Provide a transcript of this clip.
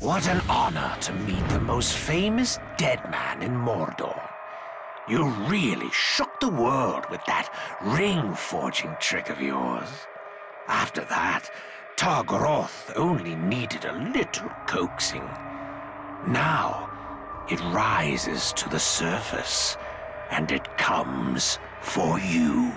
What an honor to meet the most famous dead man in Mordor. You really shook the world with that ring forging trick of yours. After that, Tar Goroth only needed a little coaxing. Now, it rises to the surface, and it comes for you.